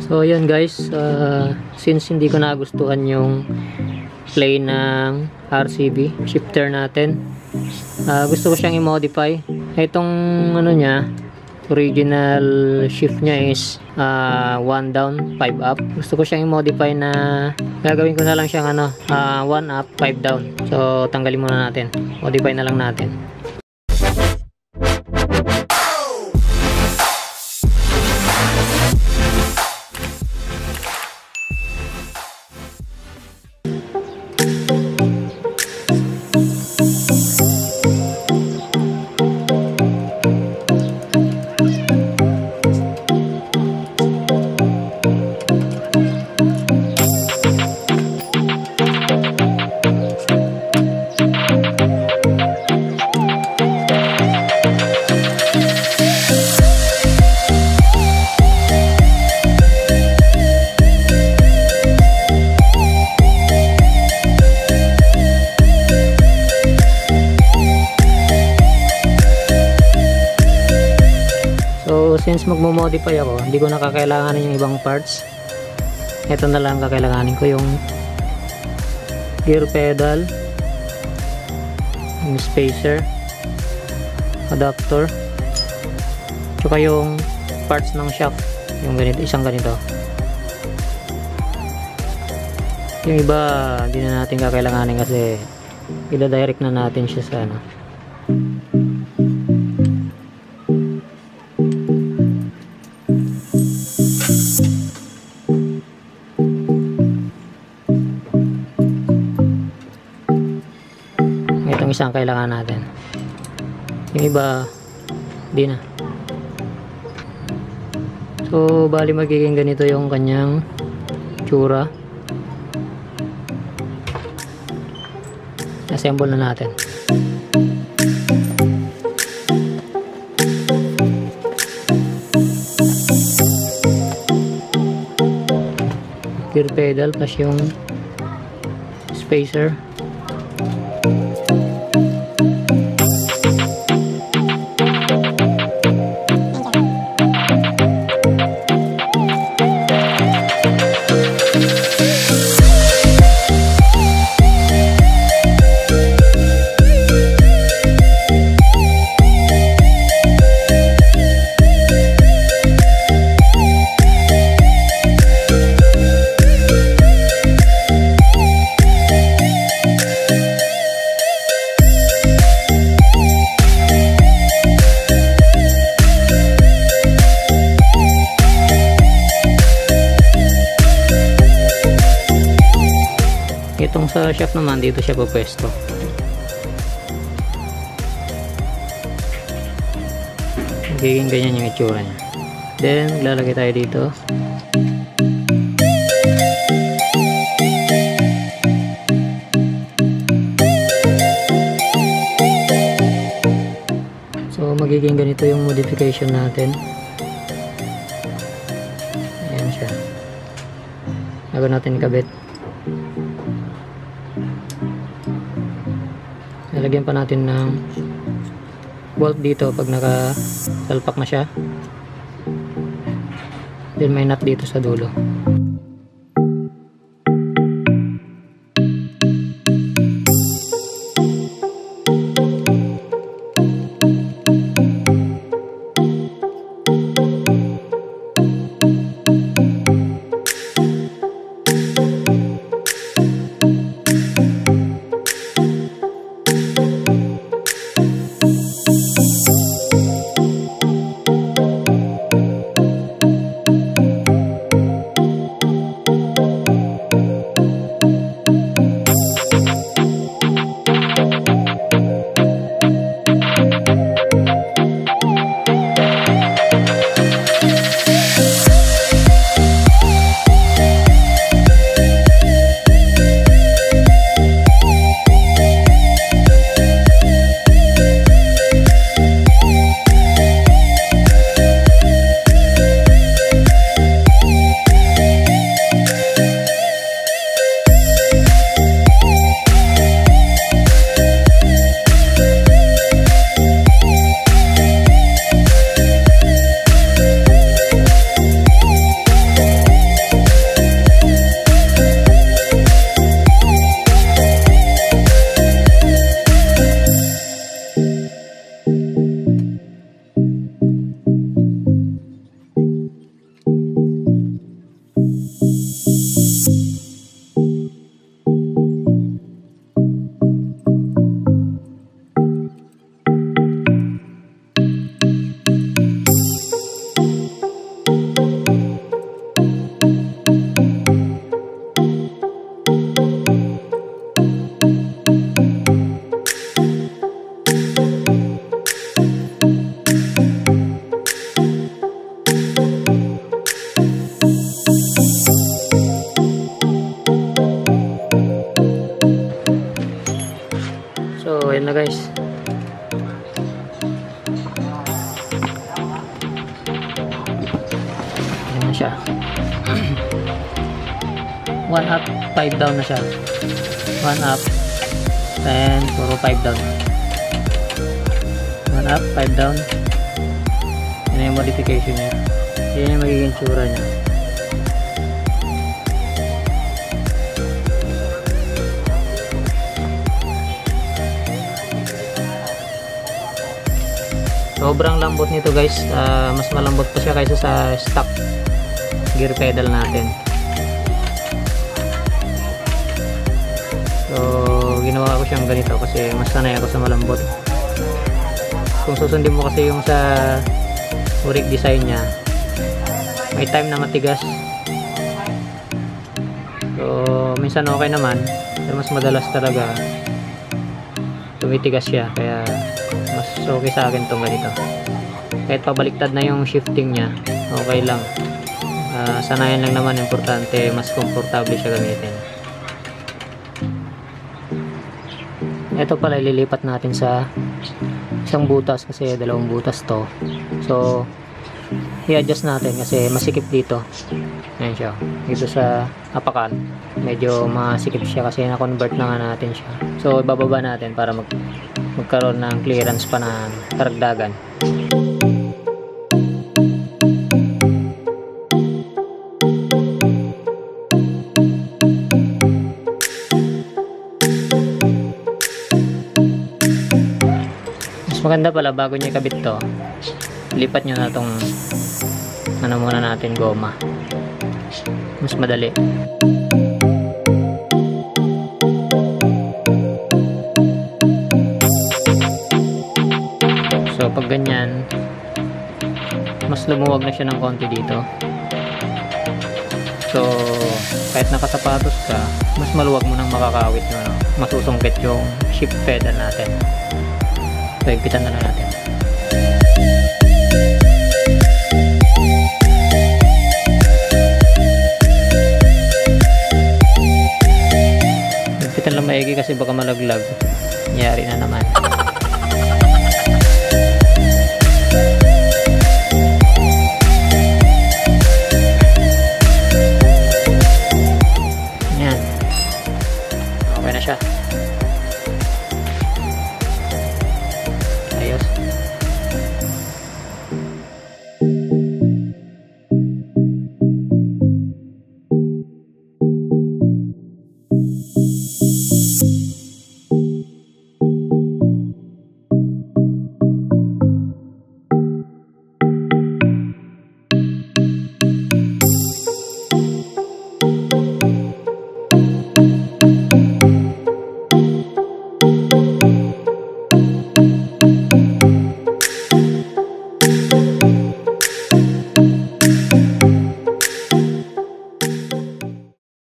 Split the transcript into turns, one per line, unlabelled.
So yun guys, uh, since hindi ko nagustuhan yung play ng RCB shifter natin, uh, gusto ko siyang i-modify. Itong ano niya, original shift niya is 1 uh, down, 5 up. Gusto ko siyang i-modify na gagawin ko na lang siyang ano, 1 uh, up, 5 down. So tanggalin muna natin. Modify na lang natin. Since magmo-modify ako, hindi ko nakakailanganin yung ibang parts. Ito na lang kakailanganin ko yung gear pedal, yung spacer, adapter, tsaka yung parts ng shaft, yung ganito, isang ganito. Yung iba, hindi na natin kakailanganin kasi ila-direct na natin siya sa ano. Itong isang kailangan natin. Yung iba di na. So bali magiging ganito yung kanyang tsura. Assemble na natin. Gear pedal plus yung spacer sa shop naman, dito siya pupwesto. Magiging ganyan yung itsura niya. Then, lalagay tayo dito. So, magiging ganito yung modification natin. Ayan siya. Bago natin kabit. Lalagyan pa natin ng bolt dito pag naka-salpak na siya. Then may nut dito sa dulo. Na guys. Ayan na siya. 1 up, 5 down na siya. 1 up, and puro 5 down. 1 up, 5 down. Yan yung modification niya. Yan yung magiging tsura niya. Sobrang lambot nito guys. Ah, mas malambot pa siya kaysa sa stock gear pedal natin. So ginawa ko siyang ganito kasi mas sanay ako sa malambot. Kung susundin mo kasi yung sa Uric design nya may time na matigas. So minsan okay naman pero mas madalas talaga tumitigas siya. Kaya mas okay sa akin tong ganito. Kahit pabaliktad na yung shifting nya okay lang. Ah, sanayan lang naman importante mas komportable siya gamitin. Ito pala ililipat natin sa isang butas kasi dalawang butas to. So i-adjust natin kasi masikip dito. Ayan siya. Dito sa apakan. Medyo masikip siya kasi na-convert na nga natin siya. So ibababa natin para mag magkaroon ng clearance pa ng karagdagan. Mas maganda pala bago niya ikabit to lipat nyo na tong ano muna natin goma. Mas madali so pag ganyan mas lumuwag na siya ng konti dito. So kahit nakasapatos ka mas maluwag mo nang makakawit yung ano, masusungkit yung shift pedal natin. So higpitan na lang natin. Higpitan lang maigi kasi baka malaglag. Nyari na naman